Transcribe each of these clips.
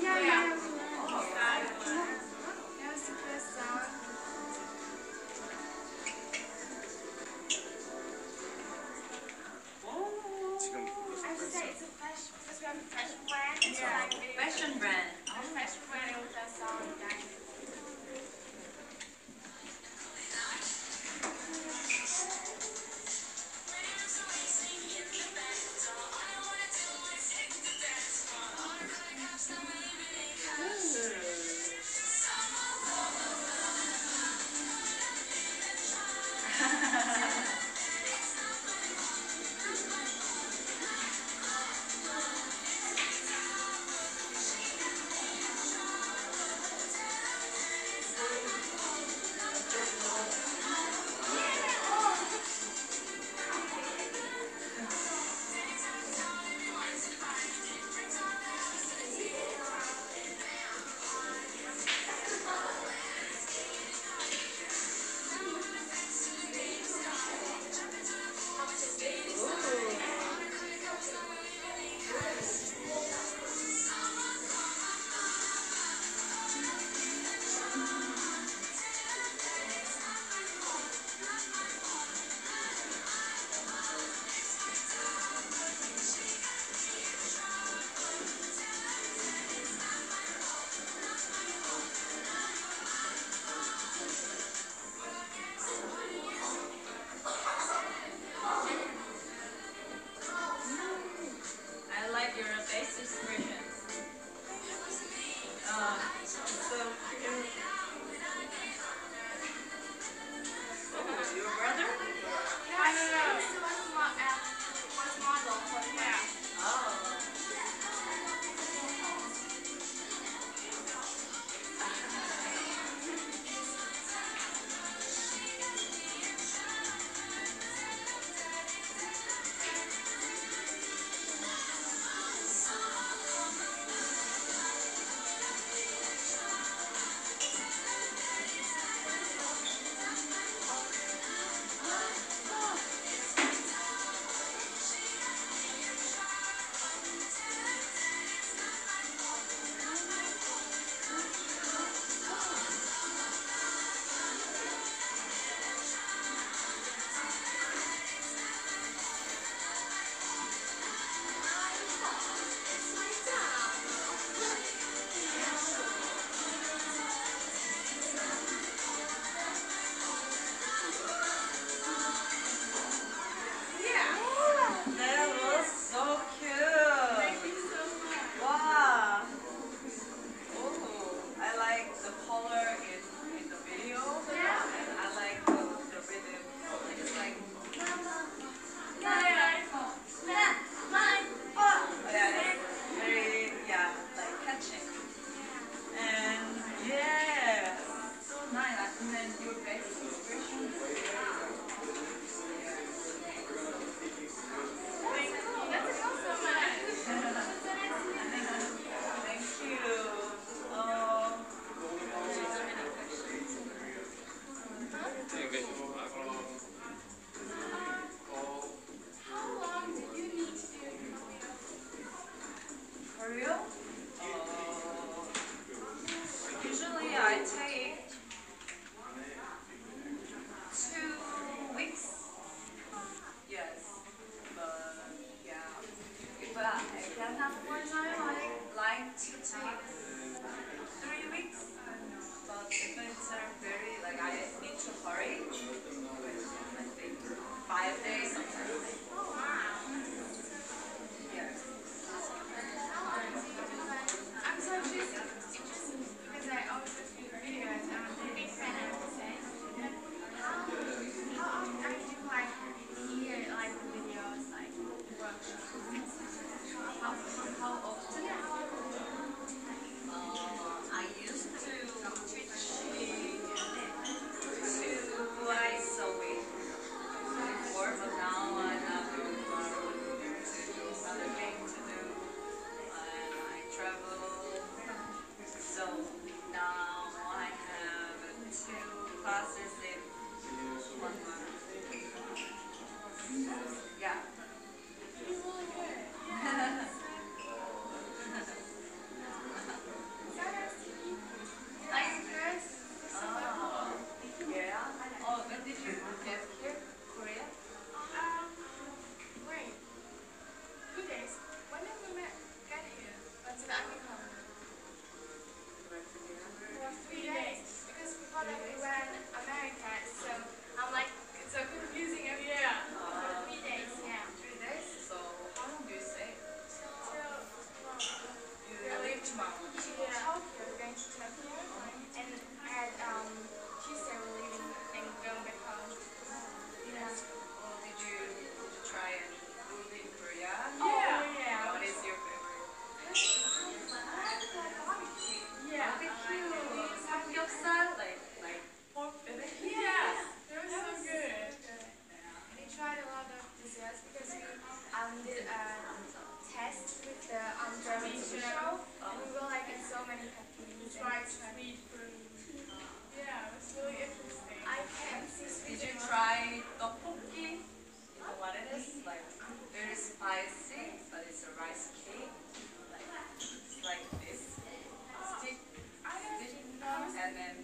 Yeah, yeah. tried sweet food. Yeah, it was really interesting. I can't see Did you try tteokbokki? You know what it is? Like, very spicy, but it's a rice cake. Like, this. And then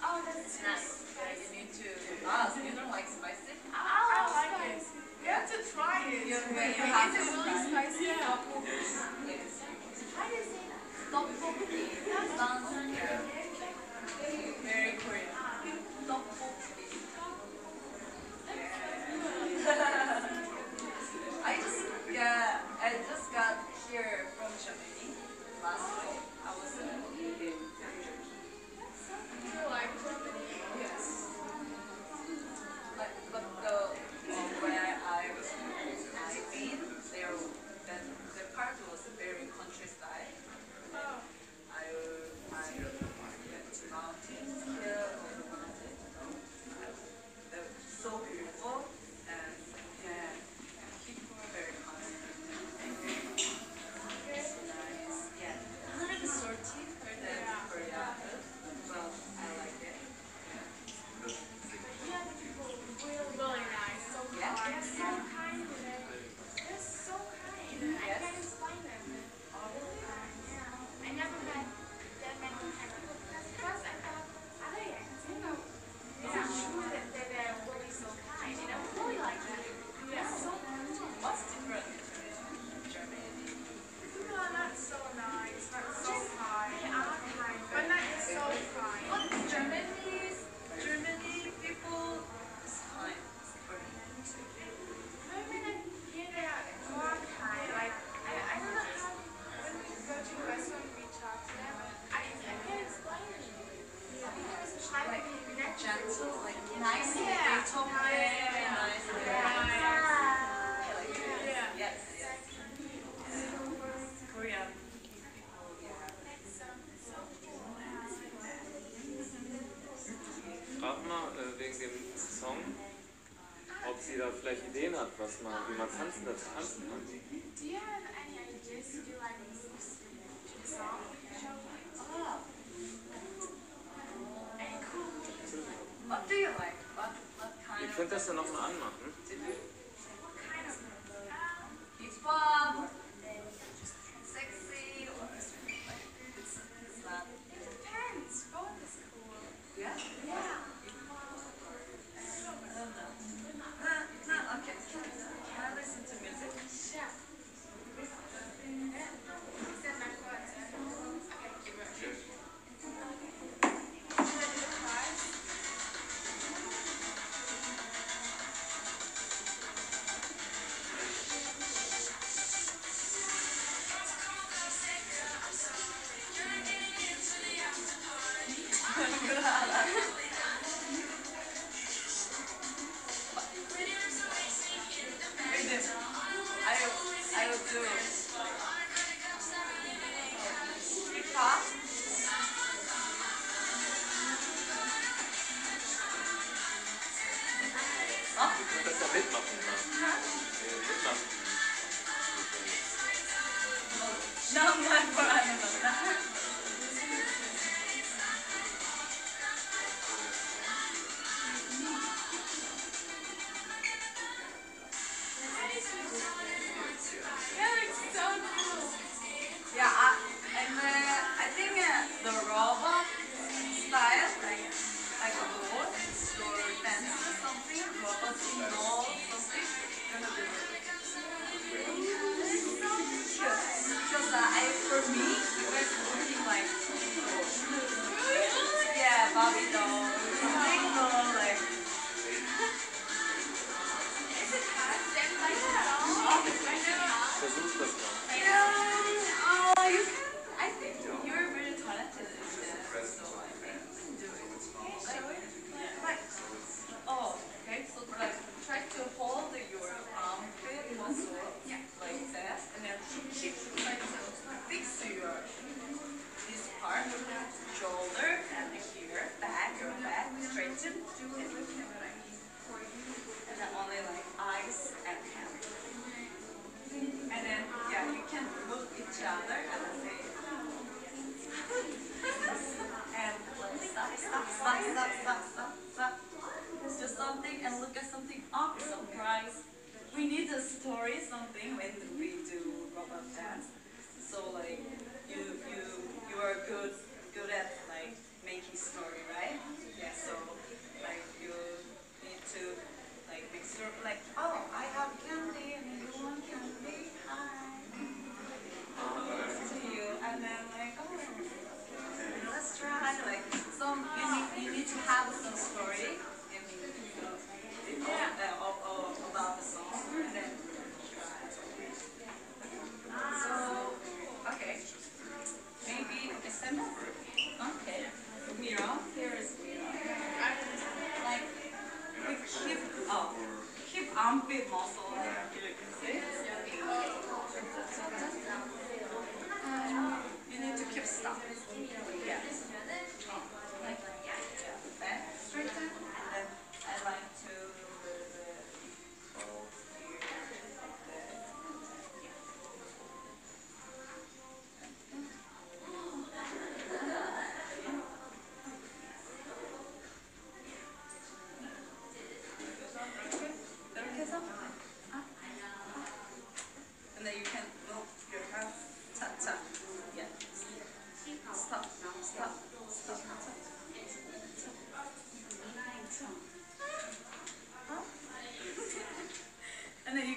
Oh, that's nice. You need to ask. You don't like spicy? Oh, I like it. You have to try it. You're, you have to bones on your die da vielleicht Ideen hat, was man, wie man tanzen, das tanzen kann. Do you have any ideas to do like moves to the song? Oh. Any cool what do you like? What, kind of... könnt das ja nochmal anmachen. It's Bob.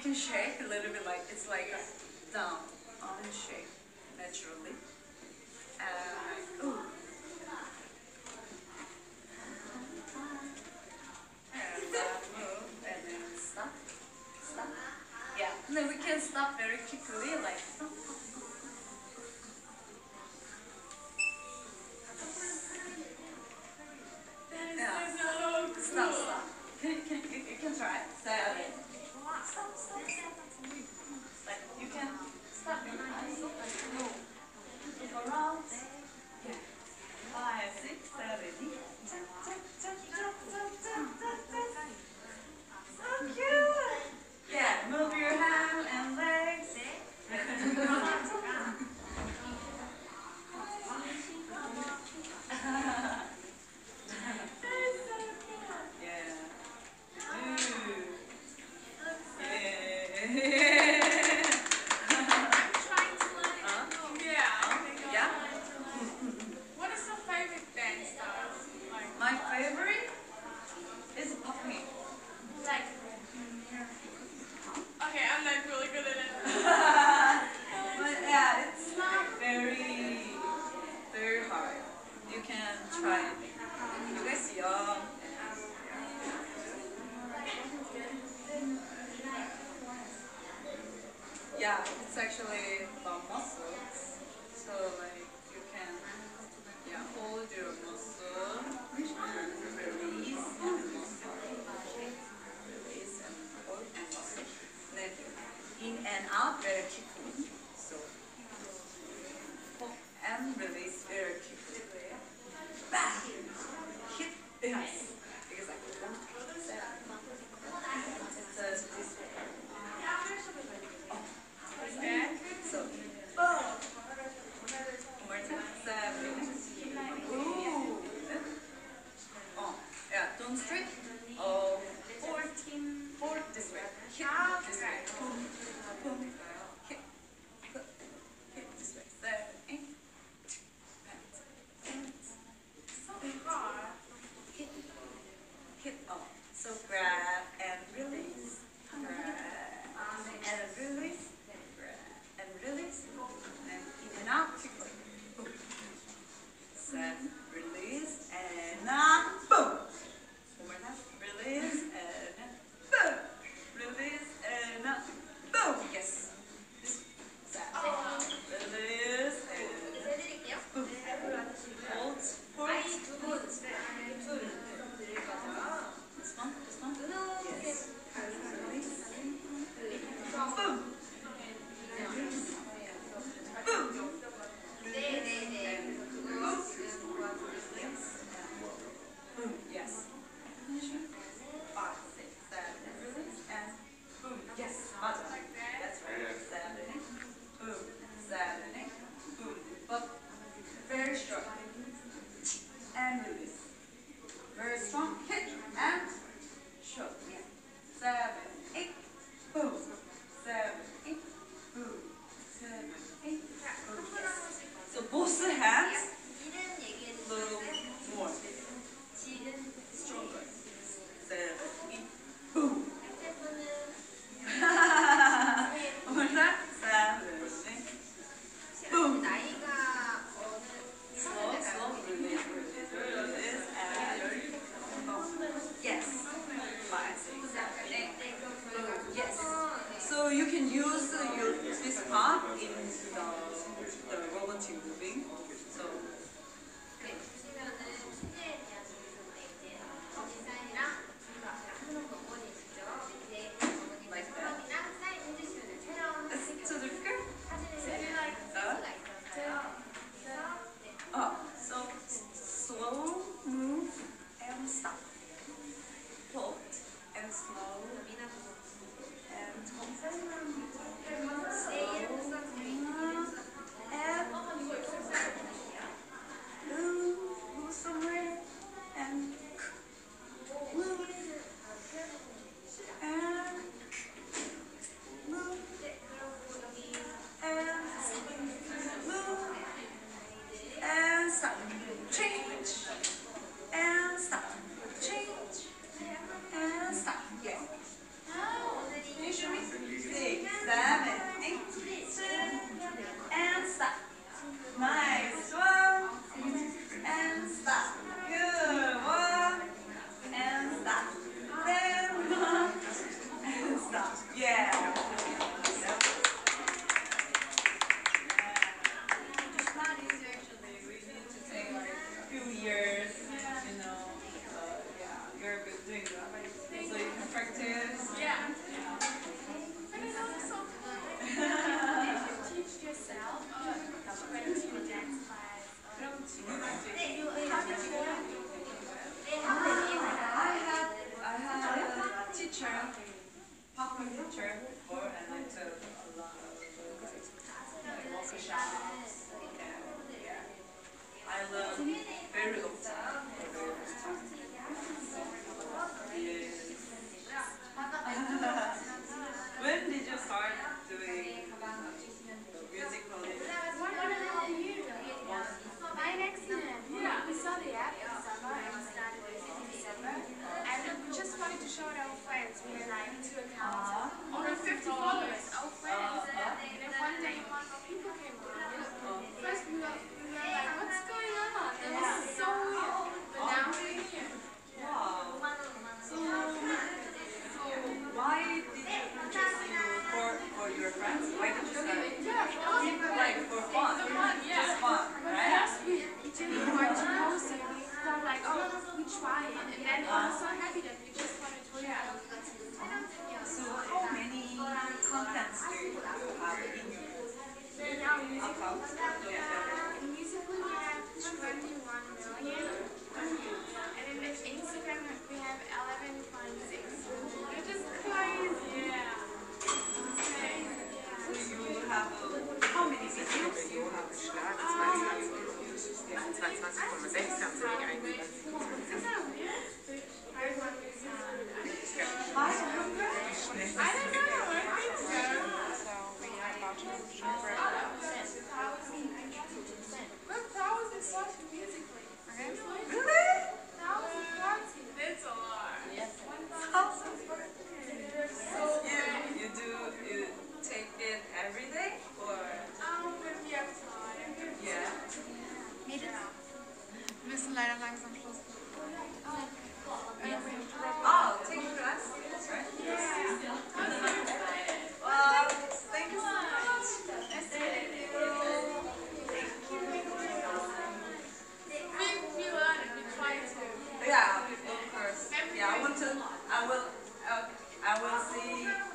can shake a little bit like it's like a down almond shake naturally. And that relate And. Are I will. Uh, I will see